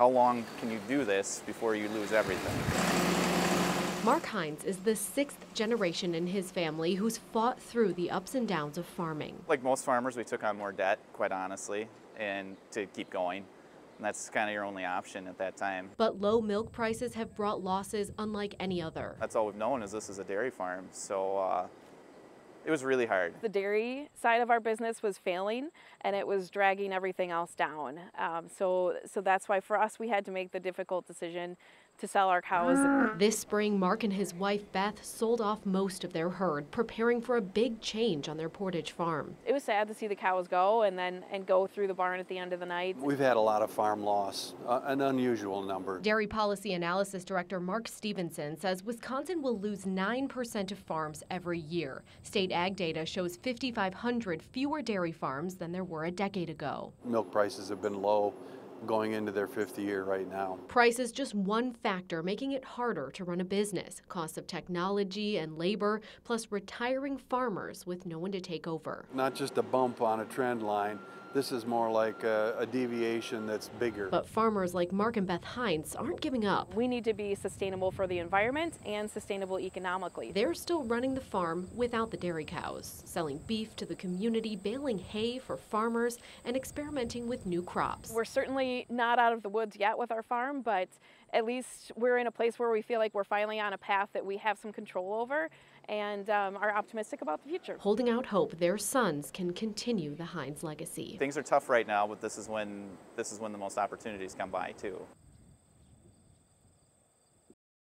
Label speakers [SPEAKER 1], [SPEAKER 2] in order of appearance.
[SPEAKER 1] how long can you do this before you lose everything?
[SPEAKER 2] Mark Hines is the sixth generation in his family who's fought through the ups and downs of farming.
[SPEAKER 1] Like most farmers, we took on more debt, quite honestly, and to keep going. And that's kind of your only option at that time.
[SPEAKER 2] But low milk prices have brought losses unlike any other.
[SPEAKER 1] That's all we've known is this is a dairy farm. So uh, it was really hard.
[SPEAKER 3] The dairy side of our business was failing and it was dragging everything else down. Um, so, so that's why for us we had to make the difficult decision to sell our cows.
[SPEAKER 2] This spring, Mark and his wife Beth sold off most of their herd, preparing for a big change on their Portage farm.
[SPEAKER 3] It was sad to see the cows go and then and go through the barn at the end of the night.
[SPEAKER 4] We've had a lot of farm loss, uh, an unusual number.
[SPEAKER 2] Dairy Policy Analysis Director Mark Stephenson says Wisconsin will lose 9% of farms every year. State ag data shows 5,500 fewer dairy farms than there were a decade ago.
[SPEAKER 4] Milk prices have been low going into their fifth year right now.
[SPEAKER 2] Price is just one factor making it harder to run a business. Costs of technology and labor, plus retiring farmers with no one to take over.
[SPEAKER 4] Not just a bump on a trend line, this is more like a, a, deviation that's bigger.
[SPEAKER 2] But farmers like Mark and Beth Heinz aren't giving up.
[SPEAKER 3] We need to be sustainable for the environment and sustainable economically.
[SPEAKER 2] They're still running the farm without the dairy cows, selling beef to the community, baling hay for farmers, and experimenting with new crops.
[SPEAKER 3] We're certainly not out of the woods yet with our farm, but at least we're in a place where we feel like we're finally on a path that we have some control over and um, are optimistic about the future.
[SPEAKER 2] Holding out hope their sons can continue the Heinz legacy.
[SPEAKER 1] Things are tough right now, but this is when this is when the most opportunities come by too.